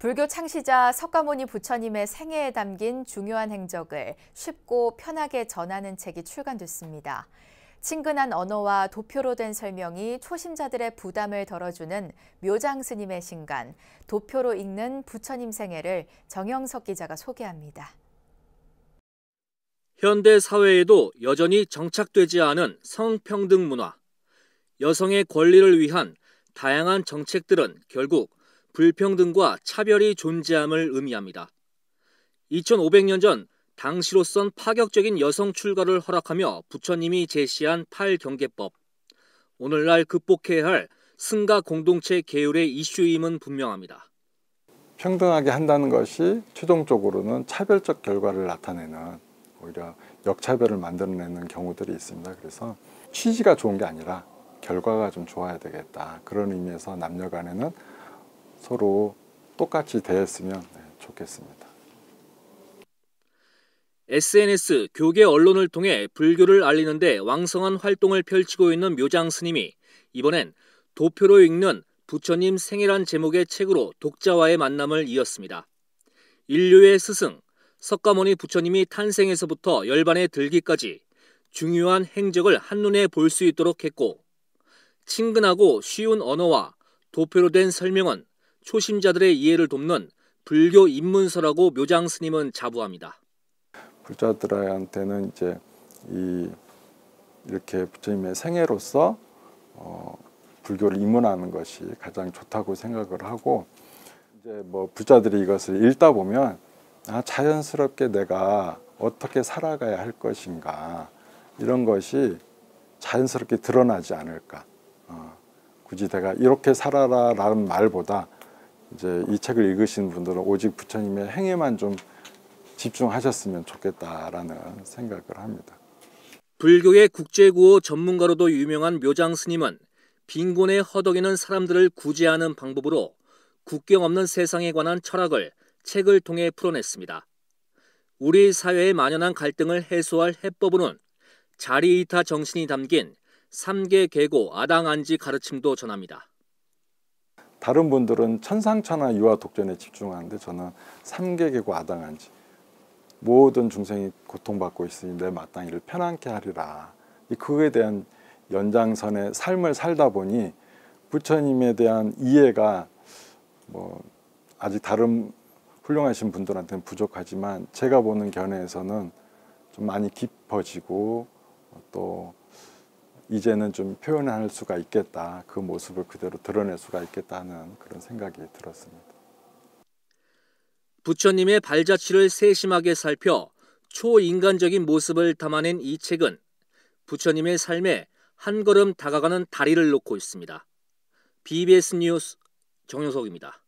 불교 창시자 석가모니 부처님의 생애에 담긴 중요한 행적을 쉽고 편하게 전하는 책이 출간됐습니다. 친근한 언어와 도표로 된 설명이 초심자들의 부담을 덜어주는 묘장 스님의 신간, 도표로 읽는 부처님 생애를 정영석 기자가 소개합니다. 현대 사회에도 여전히 정착되지 않은 성평등 문화, 여성의 권리를 위한 다양한 정책들은 결국 불평등과 차별이 존재함을 의미합니다. 2500년 전 당시로선 파격적인 여성 출가를 허락하며 부처님이 제시한 8경계법. 오늘날 극복해야 할 승가 공동체 계율의 이슈임은 분명합니다. 평등하게 한다는 것이 최종적으로는 차별적 결과를 나타내는 오히려 역차별을 만들어내는 경우들이 있습니다. 그래서 취지가 좋은 게 아니라 결과가 좀 좋아야 되겠다. 그런 의미에서 남녀 간에는 서로 똑같이 대했으면 네, 좋겠습니다. SNS, 교계 언론을 통해 불교를 알리는데 왕성한 활동을 펼치고 있는 묘장 스님이 이번엔 도표로 읽는 부처님 생애란 제목의 책으로 독자와의 만남을 이었습니다. 인류의 스승, 석가모니 부처님이 탄생에서부터 열반에 들기까지 중요한 행적을 한눈에 볼 수 있도록 했고 친근하고 쉬운 언어와 도표로 된 설명은 초심자들의 이해를 돕는 불교 입문서라고 묘장 스님은 자부합니다. 불자들한테는 이제 이 이렇게 부처님의 생애로서 어, 불교를 입문하는 것이 가장 좋다고 생각을 하고 이제 뭐 불자들이 이것을 읽다 보면 아, 자연스럽게 내가 어떻게 살아가야 할 것인가 이런 것이 자연스럽게 드러나지 않을까. 어, 굳이 내가 이렇게 살아라라는 말보다 이제 이 책을 읽으신 분들은 오직 부처님의 행위만 좀 집중하셨으면 좋겠다라는 생각을 합니다. 불교의 국제구호 전문가로도 유명한 묘장 스님은 빈곤에 허덕이는 사람들을 구제하는 방법으로 국경 없는 세상에 관한 철학을 책을 통해 풀어냈습니다. 우리 사회에 만연한 갈등을 해소할 해법으로는 자리이타 정신이 담긴 3계 계고 아당안지 가르침도 전합니다. 다른 분들은 천상천하 유아 독전에 집중하는데 저는 3계 계고 아당안지 모든 중생이 고통받고 있으니 내 마땅히를 편안케 하리라. 그거에 대한 연장선의 삶을 살다 보니 부처님에 대한 이해가 뭐 아직 다른 훌륭하신 분들한테는 부족하지만 제가 보는 견해에서는 좀 많이 깊어지고 또 이제는 좀 표현할 수가 있겠다. 그 모습을 그대로 드러낼 수가 있겠다는 그런 생각이 들었습니다. 부처님의 발자취를 세심하게 살펴 초인간적인 모습을 담아낸 이 책은 부처님의 삶에 한 걸음 다가가는 다리를 놓고 있습니다. BBS 뉴스 정효석입니다.